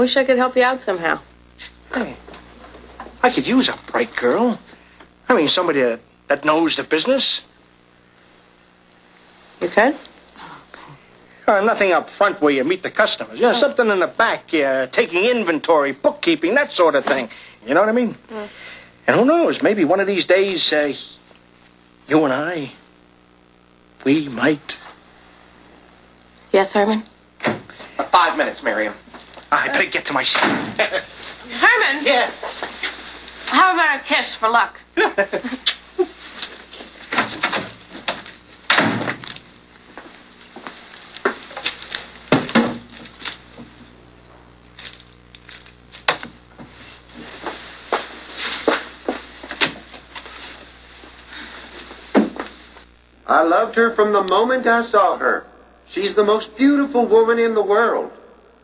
wish I could help you out somehow. Hey, I could use a bright girl. I mean, somebody that, that knows the business. You could? Uh, nothing up front where you meet the customers. You know, something in the back, uh, taking inventory, bookkeeping, that sort of thing. You know what I mean? And who knows, maybe one of these days, uh, you and I, we might. Yes, Herman? Five minutes, Miriam. I better get to my seat. Herman! yeah. How about a kiss for luck? I loved her from the moment I saw her. She's the most beautiful woman in the world.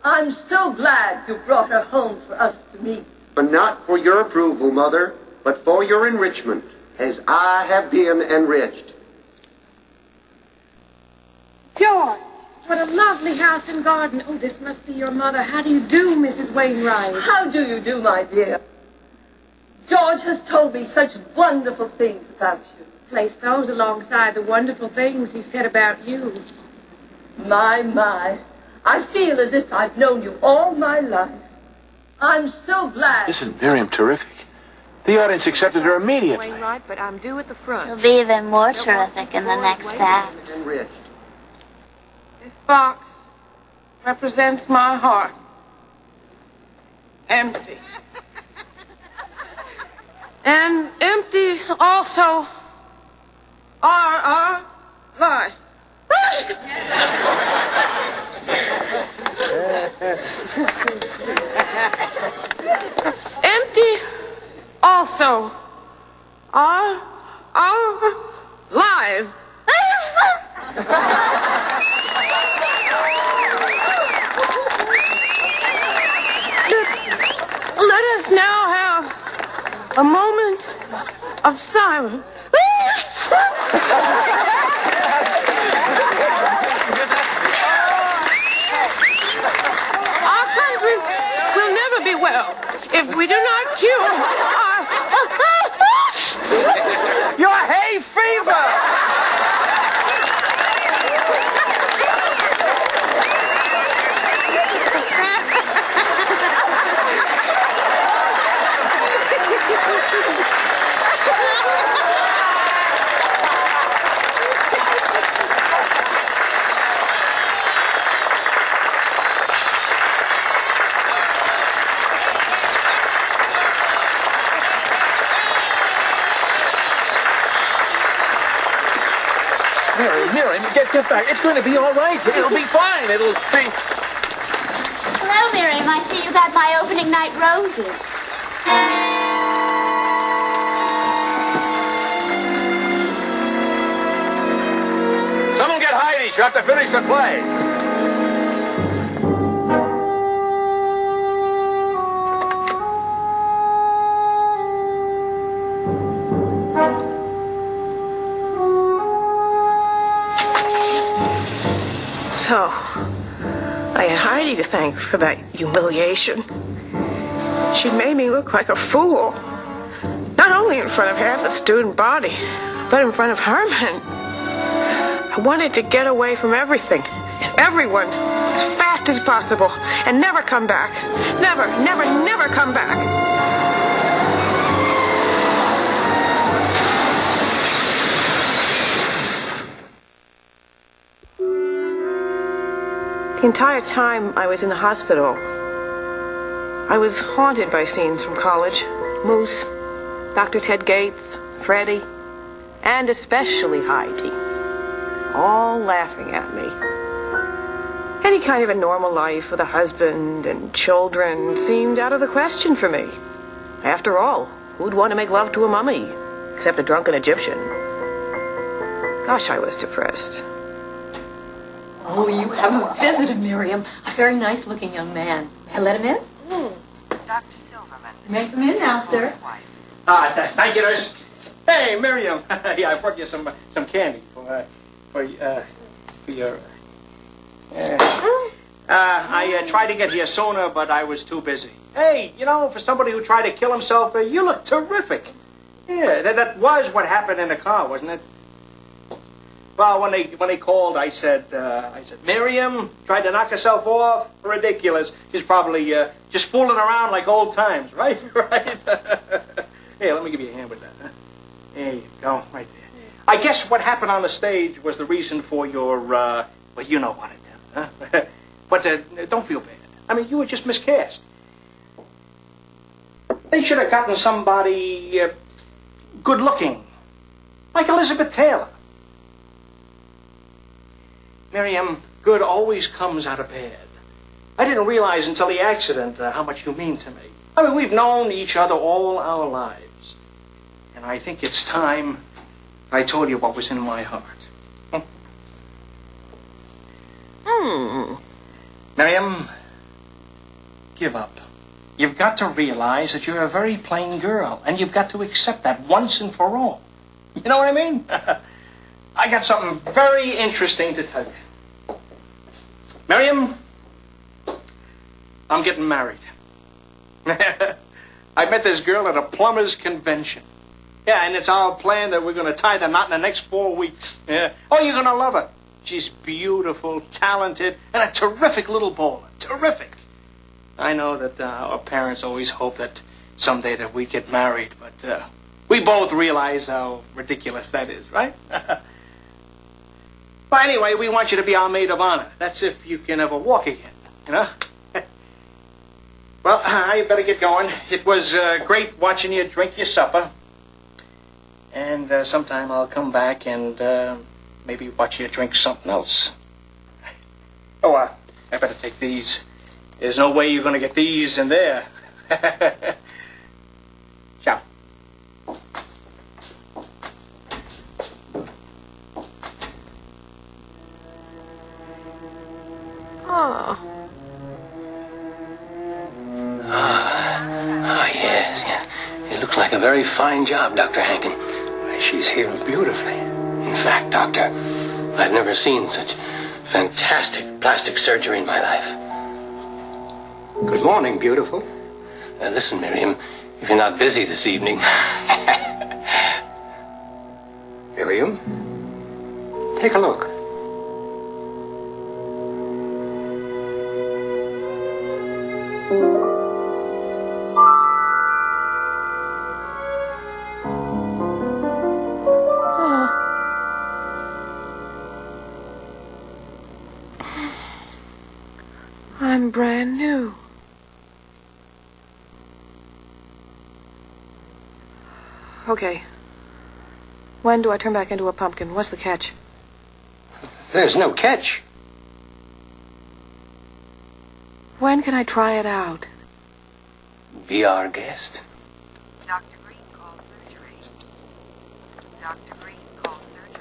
I'm so glad you brought her home for us to meet. But not for your approval, Mother, but for your enrichment, as I have been enriched. George, what a lovely house and garden. Oh, this must be your mother. How do you do, Mrs. Wainwright? How do you do, my dear? George has told me such wonderful things about you. Place those alongside the wonderful things he said about you. My, my. I feel as if I've known you all my life. I'm so glad. Isn't Miriam terrific? The audience accepted her immediately. Wainwright, but I'm due at the front. She'll be even more terrific in the next act. Enriched. This box represents my heart. Empty. and empty also are our lives. empty also are our lives. Let us now have a moment of silence. Our country will never be well if we do not cure our. Your hay fever! Miriam, Miriam, get, get back. It's going to be all right. It'll be fine. It'll be... Hello, Miriam. I see you got my opening night roses. Someone get Heidi. She'll have to finish the play. So, I had Heidi to thank for that humiliation. She made me look like a fool. Not only in front of half the student body, but in front of Herman. I wanted to get away from everything everyone as fast as possible and never come back. Never, never, never come back. The entire time I was in the hospital, I was haunted by scenes from college. Moose, Dr. Ted Gates, Freddie, and especially Heidi. All laughing at me. Any kind of a normal life with a husband and children seemed out of the question for me. After all, who'd want to make love to a mummy? Except a drunken Egyptian. Gosh, I was depressed. Oh, you have a visitor, Miriam. A very nice looking young man. May I let him in? Dr. Silverman. You may come in now, sir. Ah, th- thank you, nurse. Hey, Miriam. yeah, I brought you some some candy for uh, for uh, for your. Uh, Uh, I uh, tried to get here sooner, but I was too busy. Hey, you know, for somebody who tried to kill himself, uh, you look terrific. Yeah, that, that was what happened in the car, wasn't it? Well, when they when they called, I said, uh, I said, Miriam tried to knock herself off. Ridiculous. She's probably uh, just fooling around like old times, right? right. Here, let me give you a hand with that. Huh? There you go, right there. I guess what happened on the stage was the reason for your, uh, well, you know what it huh? but uh, don't feel bad. I mean, you were just miscast. They should have gotten somebody uh, good looking, like Elizabeth Taylor. Miriam, good always comes out of bad. I didn't realize until the accident uh, how much you mean to me. I mean, we've known each other all our lives. And I think it's time I told you what was in my heart. Hmm. Miriam, give up. You've got to realize that you're a very plain girl, and you've got to accept that once and for all. You know what I mean? I got something very interesting to tell you. Miriam, I'm getting married. I met this girl at a plumber's convention. Yeah, and it's our plan that we're going to tie the knot in the next four weeks. Yeah. Oh, you're going to love her. She's beautiful, talented, and a terrific little bowler. Terrific. I know that uh, our parents always hope that someday that we get married, but uh, we both realize how ridiculous that is, right? but anyway, we want you to be our maid of honor. That's if you can ever walk again, you know? well, I better get going. It was uh, great watching you drink your supper. And uh, sometime I'll come back and uh, maybe watch you drink something else. Oh, uh, I better take these. There's no way you're going to get these in there. fine job, Dr. Hankin. She's healed beautifully. In fact, Doctor, I've never seen such fantastic plastic surgery in my life. Good morning, beautiful. Uh, listen, Miriam, if you're not busy this evening. Miriam, take a look. I'm brand new. Okay. When do I turn back into a pumpkin? What's the catch? There's no catch. When can I try it out? Be our guest. Dr. Green called surgery. Dr. Green called surgery.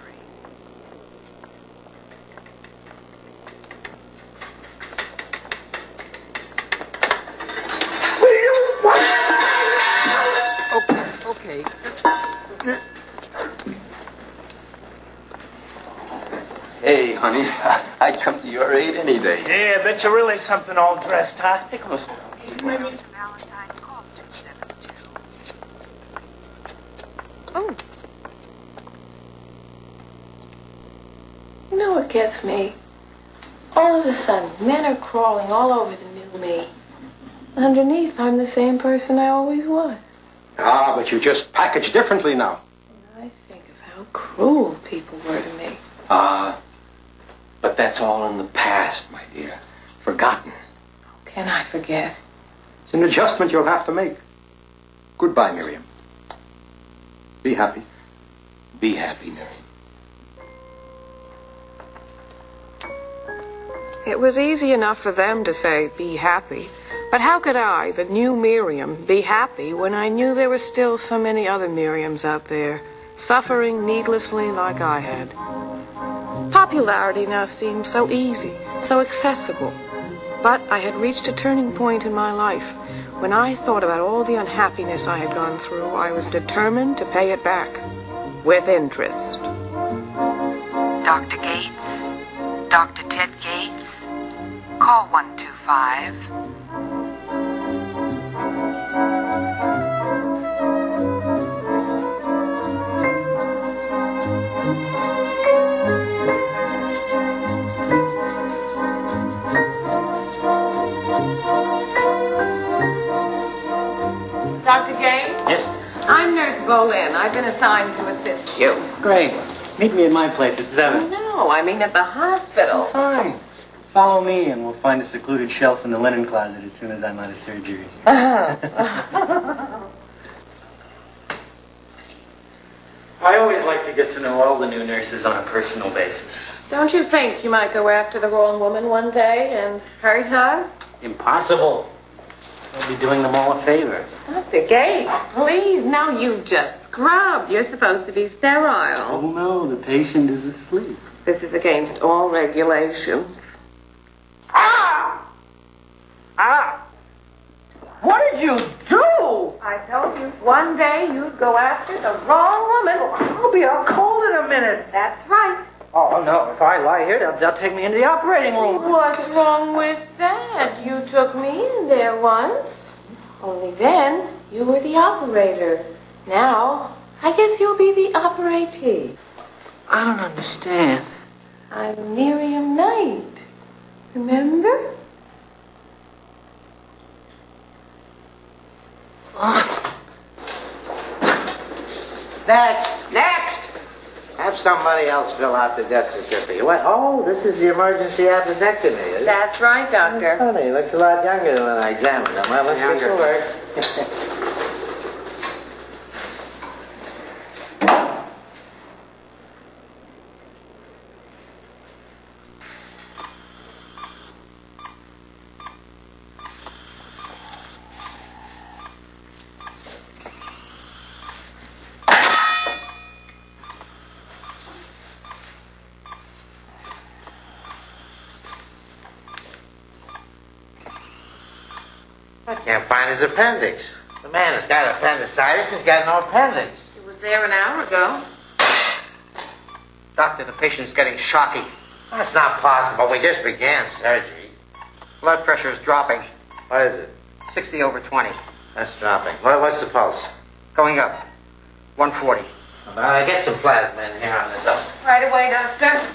To your aid any day. Yeah, bet you're really something all dressed, huh? Hey, come on. Valentine called 272. Oh. You know what gets me? All of a sudden, men are crawling all over the new me. Underneath, I'm the same person I always was. Ah, but you just package differently now. I think of how cruel people were to me. Ah, but that's all in the past, my dear. Forgotten. How Can I forget? It's an adjustment you'll have to make. Goodbye, Miriam. Be happy. Be happy, Miriam. It was easy enough for them to say, be happy. But how could I, the new Miriam, be happy when I knew there were still so many other Miriams out there, suffering needlessly like I had? Popularity now seemed so easy, so accessible. But I had reached a turning point in my life. When I thought about all the unhappiness I had gone through, I was determined to pay it back. With interest. Dr. Gates. Dr. Ted Gates. Call 125. Dr. Gates? Yes. I'm Nurse Bolin. I've been assigned to assist you. Great. Meet me at my place at 7. No, I mean at the hospital. Fine. Follow me and we'll find a secluded shelf in the linen closet as soon as I'm out of surgery. Oh. I always like to get to know all the new nurses on a personal basis. Don't you think you might go after the wrong woman one day and hurt her? Impossible. I'll be doing them all a favor. Dr. Gates, please. now you've just scrubbed. You're supposed to be sterile. Oh no, the patient is asleep. This is against all regulations. Ah! Ah! What did you do? I told you one day you'd go after the wrong woman. I'll be all cold in a minute. That's right. Oh, no. If I lie here, they'll, they'll take me into the operating room. What's wrong with that? You took me in there once. Only then you were the operator. Now, I guess you'll be the operatee. I don't understand. I'm Miriam Knight. Remember? Next, next. Have somebody else fill out the death certificate. What? Oh, this is the emergency appendectomy. Is it? That's right, Doctor. Funny, looks a lot younger than when I examined him. Well, let's get to work. I can't find his appendix. The man has got appendicitis. He's got no appendix. It was there an hour ago. Doctor, the patient's getting shocky. That's not possible. We just began surgery. Blood pressure is dropping. What is it? 60 over 20. That's dropping. What, what's the pulse? Going up. 140. Uh, get some plasma in here on this. up. Right away, Doctor.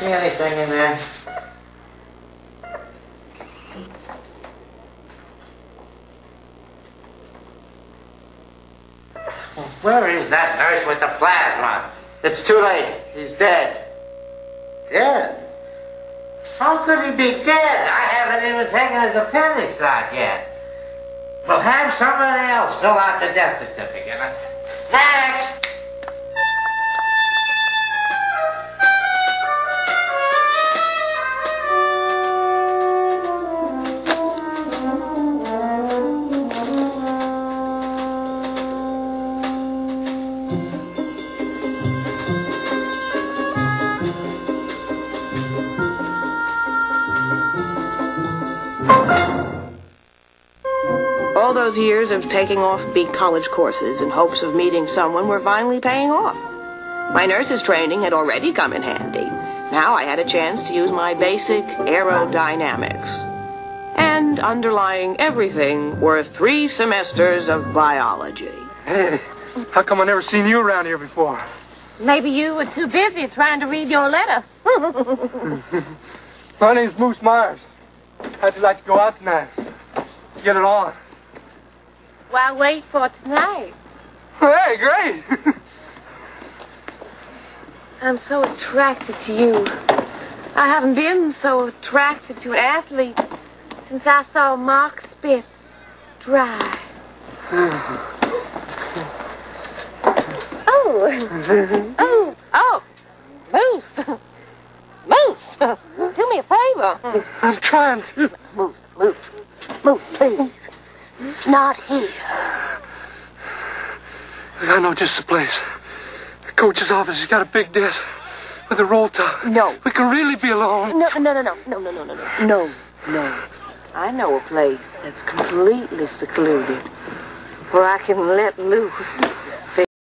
See anything in there? Where is that nurse with the plasma? It's too late. He's dead. Dead? How could he be dead? I haven't even taken his appendix out yet. Well, have somebody else fill out the death certificate. Next! All those years of taking off beat college courses in hopes of meeting someone were finally paying off. My nurse's training had already come in handy. Now I had a chance to use my basic aerodynamics. And underlying everything were three semesters of biology. Hey, how come I never seen you around here before? Maybe you were too busy trying to read your letter. My name's Moose Myers. How'd you like to go out tonight? Get it on. Why wait for tonight? Hey, great. I'm so attracted to you. I haven't been so attracted to an athlete since I saw Mark Spitz drive. Oh, oh, oh, Moose, Moose, do me a favor. I'm trying to. Moose, Moose, Moose, please. Not here. I know just the place. The coach's office. He's got a big desk with a roll top. No. We can really be alone. No, no, no, no, no, no, no, no, no, no, no. I know a place that's completely secluded where I can let loose